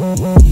Mm-hmm.